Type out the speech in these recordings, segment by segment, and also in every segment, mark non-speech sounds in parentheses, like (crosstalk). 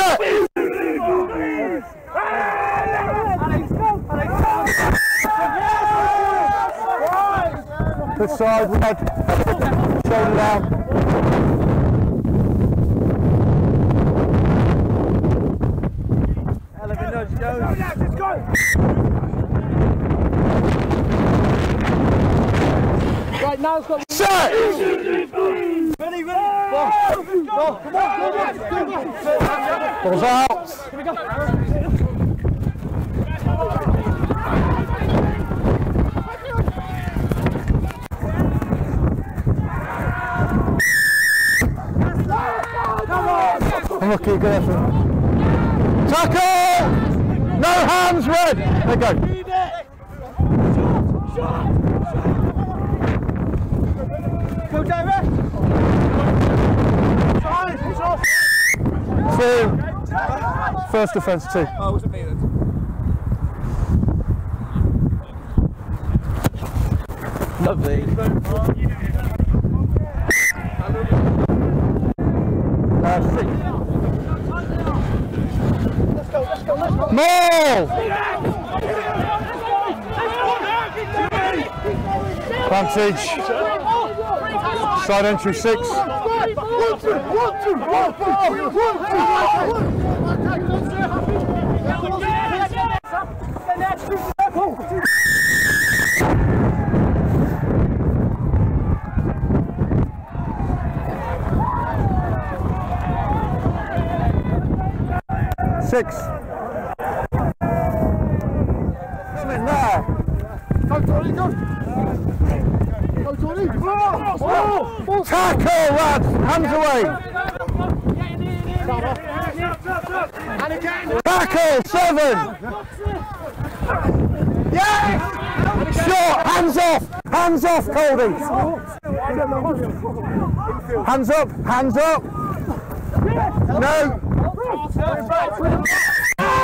Set! Good side, red. Shoulder down. Right now it's got Set! ready, ready. Go, go, come on, Balls out. Unlucky, good effort. Tackle! No hands, red! There go. Go direct. Side, it's off. Two. First offence, two. Oh, was it me then? Lovely. Uh, six. More! Advantage. Side entry six. Six. Something there. Go, Tony, go. Oh, oh, Tackle, lads! Hands away! Tackle, seven! Yes! Short, hands off! Hands off, Colby! Hands up, hands up! No!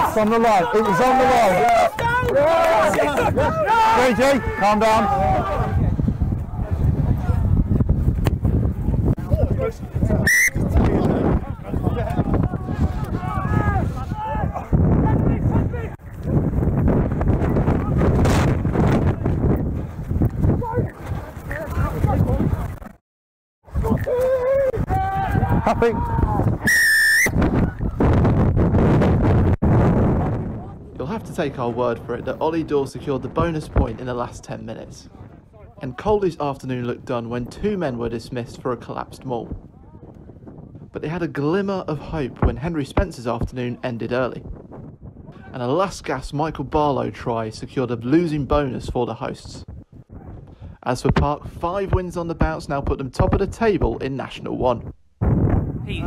It's on the line, it was on the line. JJ, calm down. Happy? You'll have to take our word for it that Ollie Dawe secured the bonus point in the last 10 minutes. And Caldy's afternoon looked done when two men were dismissed for a collapsed maul. But they had a glimmer of hope when Henry Spencer's afternoon ended early. And a last gasp Michael Barlow try secured a losing bonus for the hosts. As for Park, five wins on the bounce now put them top of the table in National 1. Hey,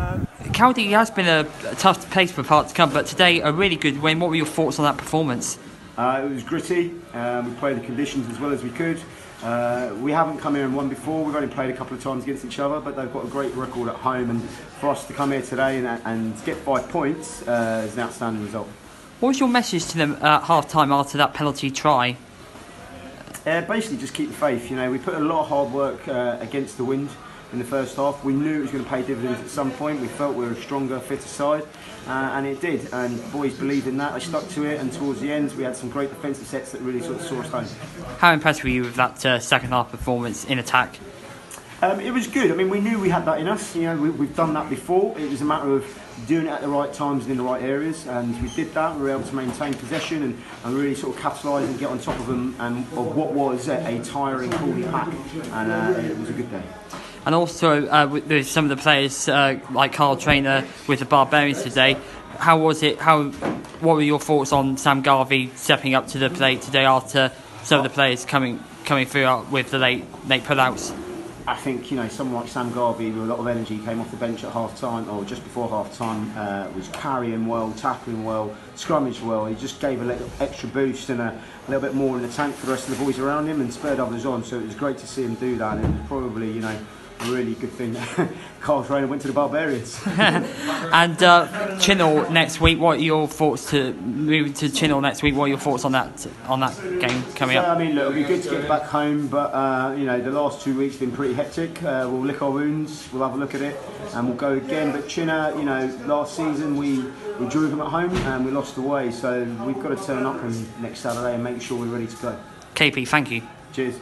Caldy has been a, a tough place for Park to come, but today a really good win. What were your thoughts on that performance? Uh, it was gritty. Um, we played the conditions as well as we could. Uh, we haven't come here and won before. We've only played a couple of times against each other, but they've got a great record at home. And for us to come here today and, and get five points uh, is an outstanding result. What was your message to them at half time after that penalty try? Uh, basically, just keep the faith. You know, we put a lot of hard work uh, against the wind in the first half. We knew it was going to pay dividends at some point. We felt we were a stronger, fitter side, uh, and it did. And boys believed in that. They stuck to it, and towards the end, we had some great defensive sets that really sort of saw us home. How impressed were you with that uh, second half performance in attack? Um, it was good. I mean, we knew we had that in us. You know, we, we've done that before. It was a matter of doing it at the right times and in the right areas, and we did that. We were able to maintain possession and, and really sort of capitalise and get on top of them and of what was a, a tiring Crawley pack, and uh, it was a good day. And also uh, with, some of the players uh, like Carl Trainer with the Barbarians today. How was it? How? What were your thoughts on Sam Garvey stepping up to the plate today after some of the players coming coming through with the late late pullouts? I think you know someone like Sam Garvey with a lot of energy came off the bench at half time or just before half time uh, was carrying well, tackling well, scrummaged well. He just gave a little extra boost and a, a little bit more in the tank for the rest of the boys around him and spurred others on. So it was great to see him do that. And it was probably you know really good thing that (laughs) Carl Trainer went to the Barbarians. (laughs) And uh, Chinnor next week. What are your thoughts to moving to Chinnor next week? What are your thoughts on that on that game coming So, up? I mean, look, it'll be good to get back home, but uh, you know, the last two weeks have been pretty hectic. Uh, we'll lick our wounds, we'll have a look at it, and we'll go again. But Chinnor, you know, last season we, we drew them at home and we lost away, so we've got to turn up and next Saturday and make sure we're ready to go. KP, thank you. Cheers.